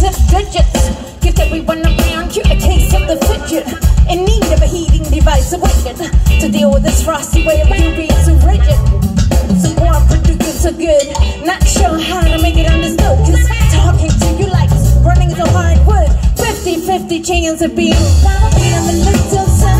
negative digits. give everyone around you a case of the fidget. In need of a heating device awakened to deal with this frosty way of being so rigid. So warm producers so good, not sure how to make it understood. Cause talking to you like burning so hardwood. 50-50 chance of being found in the little sun.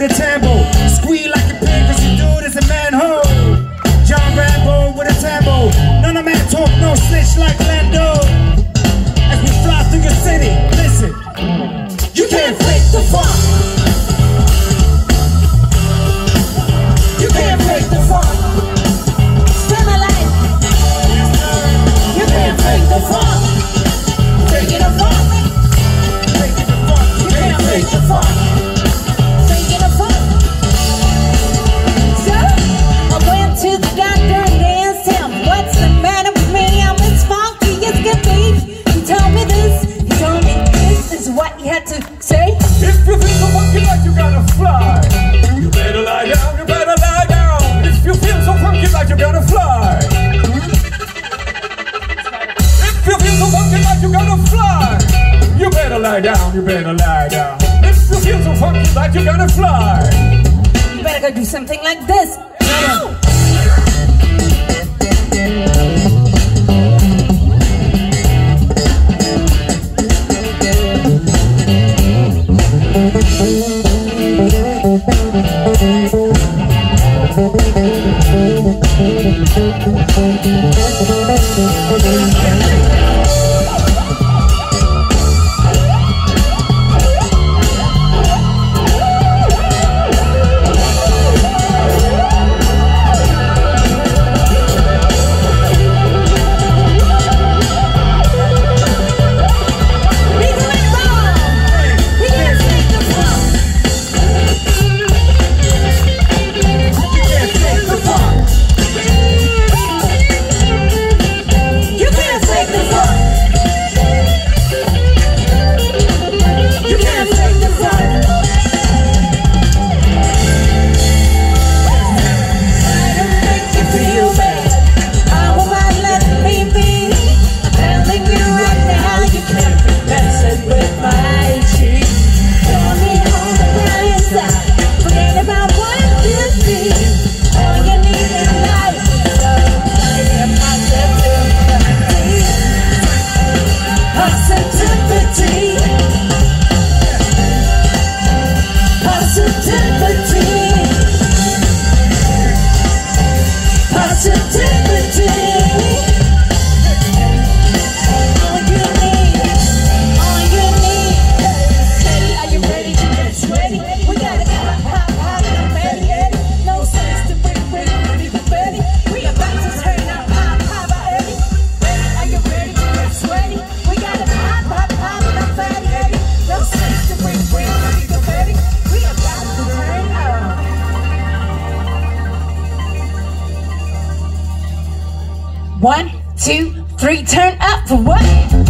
with a tambo. lie down, you better lie down. If you feel so funky like you're gonna fly, you better go do something like this. No. Thank One, two, three, turn up for what?